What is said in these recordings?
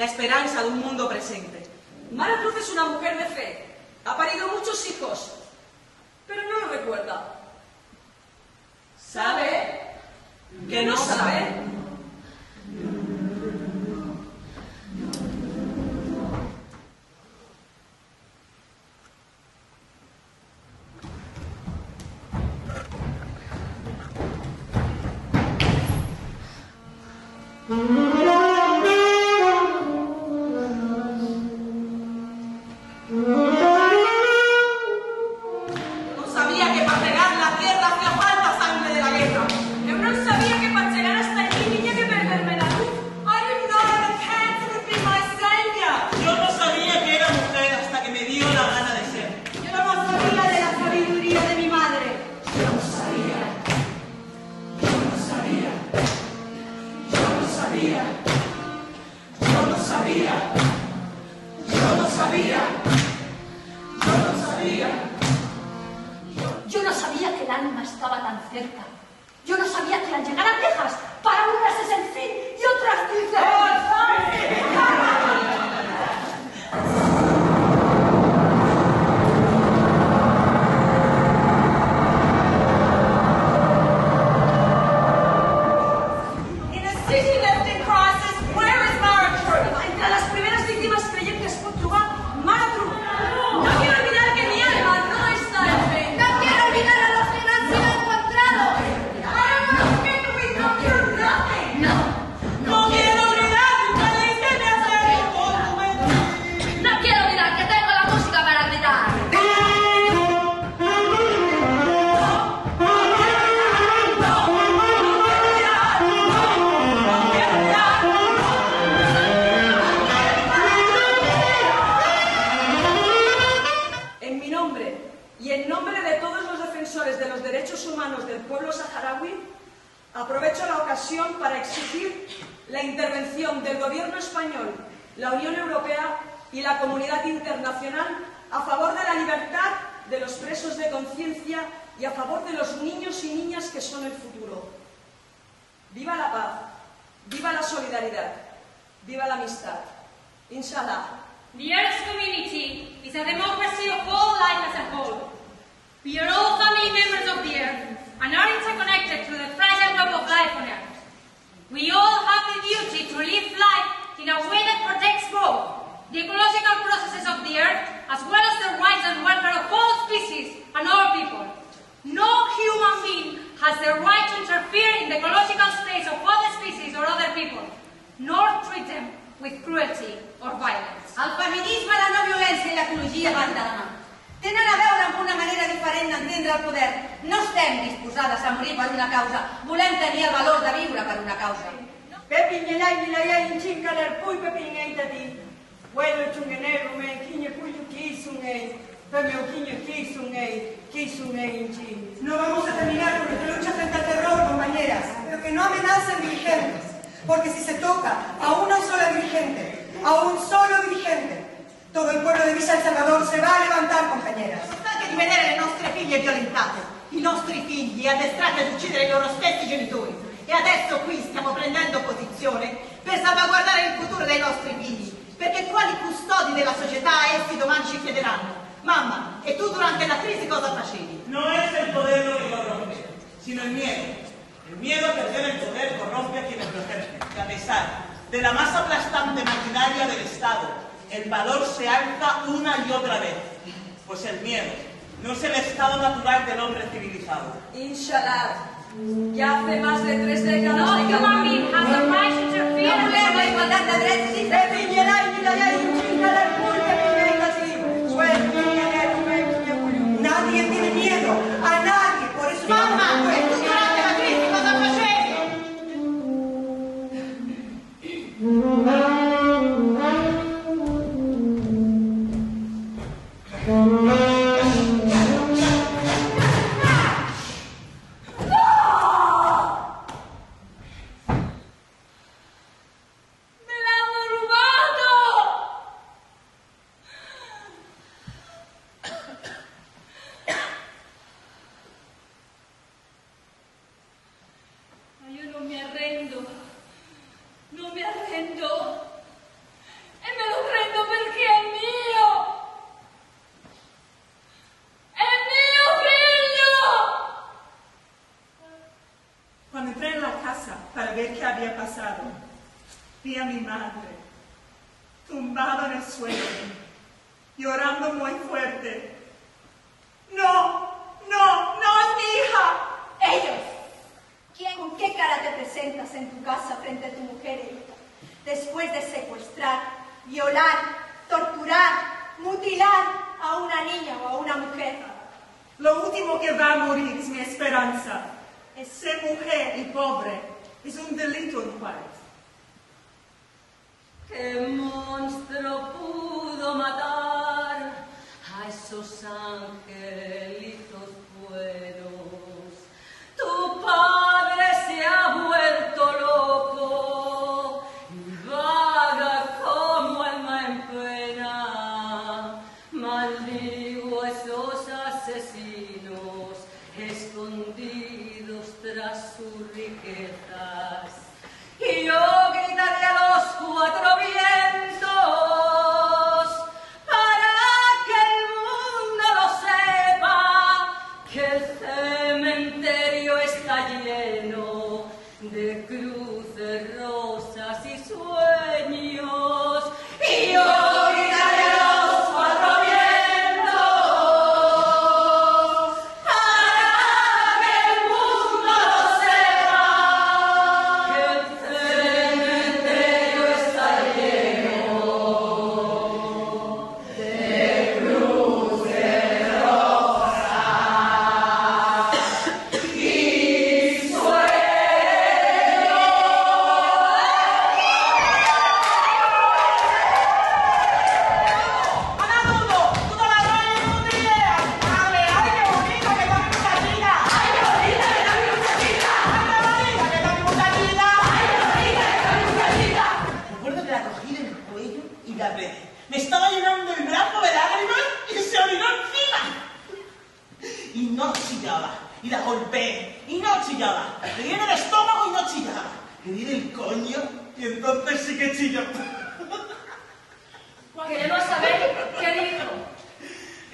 la esperanza de un mundo presente. Mara Cruz es una mujer de fe, ha parido muchos hijos, pero no lo recuerda. ¿Sabe? ¿Que no sabe? yo no sabía, yo no sabía. Yo no sabía que el alma estaba tan cerca. Yo no sabía que al llegar a Texas, para unas es el fin y otras dicen... la intervención del Gobierno español, la Unión Europea y la comunidad internacional a favor de la libertad de los presos de conciencia y a favor de los niños y niñas que son el futuro. Viva la paz, viva la solidaridad, viva la amistad. Inshallah. The Arabs community is a democracy of all life as a whole. We are all family members of the earth and are interconnected through the fragile web of life on earth. We all have the duty to live life in a way that protects both the ecological processes of the earth, as well as the rights and welfare of all species and all people. No human being has the right to interfere in the ecological space of other species or other people, nor treat them with cruelty or violence. El feminisme, la no violència i l'ecologia van poder. No estem disposades a morir per una causa. Volem tenir el valor de viure per una causa. Pepin yelai yelai inchin kalar pui pepin ngai tati. Bueno chungene rume kinye kuyu kisungei. Pemeu kinye kisungei. Kisungei inchin. No vamos a terminar con nuestra lucha frente al terror, compañeras. Pero que no amenacen dirigentes. Porque si se toca a una sola dirigente, a un solo dirigente, todo el pueblo de Villa El Salvador se va a levantar, compañeras. di vedere le nostre figlie violentate, i nostri figli addestrati ad uccidere i loro stessi genitori. E adesso qui stiamo prendendo posizione per salvaguardare il futuro dei nostri figli, perché quali custodi della società essi domani ci chiederanno? Mamma, e tu durante la crisi cosa facevi? Non è il potere che corrompe, sino il miedo. Il miedo a perder il potere corrompe a chi lo protegge. Que a pesar della massa aplastante maquinaria del Estado, el valor si alza una e otra vez. Pues el miedo, no es el estado natural del hombre civilizado. Inshallah. Ya hace más de tres décadas. No, Islam has a right to freedom. No, la violar, torturar, mutilar a una niña o a una mujer. Lo último que va a morir es mi esperanza. Es ser mujer y pobre. Es un delito en Juárez. ¿Qué monstruo pudo matar a esos angelitos?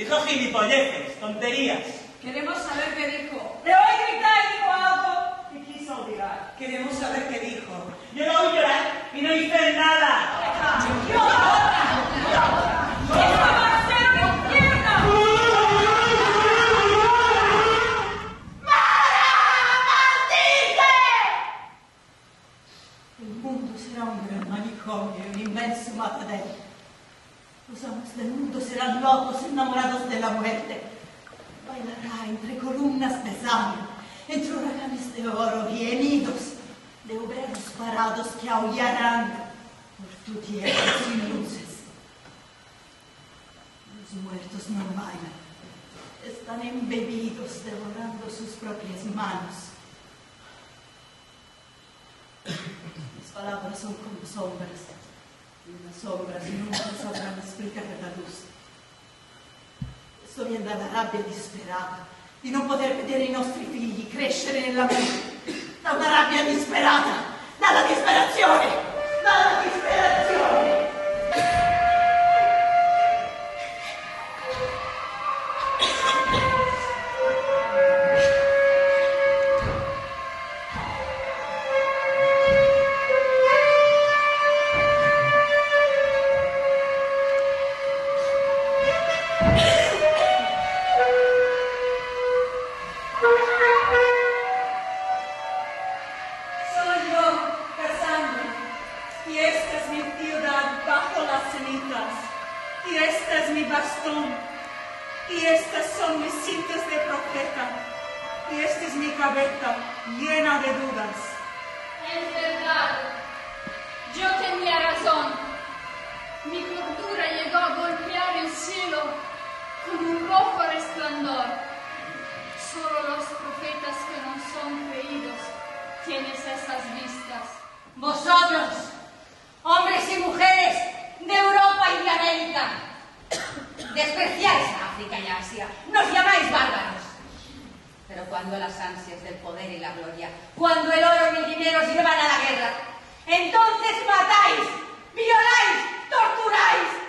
Dijo gilipolleces, tonterías. Queremos saber qué dijo. Le oí gritar y dijo algo y quiso olvidar. Queremos saber qué dijo. Yo no oí llorar y no hice nada. ¡Esta Los hombres del mundo serán locos enamorados de la muerte. Bailará entre columnas de sangre, entre huracanes de oro y heridos, de obreros parados que aullarán por tu tierra sin luces. Los muertos no bailan, están embebidos devorando sus propias manos. Las palabras son como sombras, y las sombras nunca sabrán explicar la luz. Sto viendo la rabbia disperata di non poter vedere i nostri figli crescere nella vita, da una rabbia disperata, dalla disperazione, dalla disperazione. Golpear el cielo con un rojo resplandor. Solo los profetas que no son creídos tienen esas vistas. Vosotros, hombres y mujeres de Europa y de América, despreciáis a África y Asia, nos llamáis bárbaros. Pero cuando las ansias del poder y la gloria, cuando el oro y el dinero os llevan a la guerra, entonces matáis, violáis, torturáis,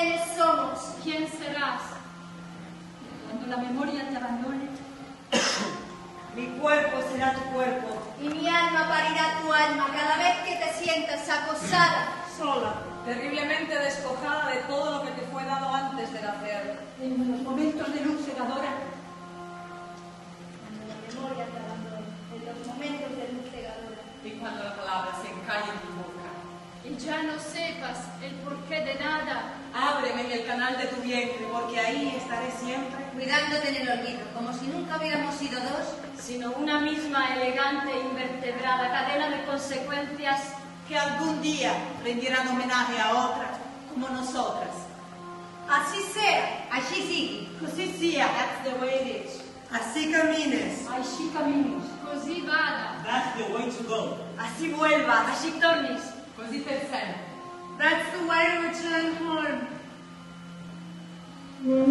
¿Quiénes somos? ¿Quién serás? Cuando la memoria te abandone, Mi cuerpo será tu cuerpo. Y mi alma parirá tu alma cada vez que te sientas acosada. Sola. terriblemente despojada de todo lo que te fue dado antes de nacer. en los momentos de luz cegadora, Cuando la memoria te abandone, en los momentos de luz cegadora. Y cuando la palabra se encalle en tu boca. y ya no sepas el porqué de nada, canal de tu vientre, porque ahí estaré siempre. Cuidándote en el olvido, como si nunca hubiéramos sido dos. sino una misma elegante e invertebrada cadena de consecuencias Que algún día rendieran homenaje a otras como nosotras. Así sea. Així sigui. Così sia. That's the way it is. Así camines. així caminos, così vada, That's the way to go. Así vuelvas. així tornis, Così per sempre. That's the way to return home. Mm-hmm.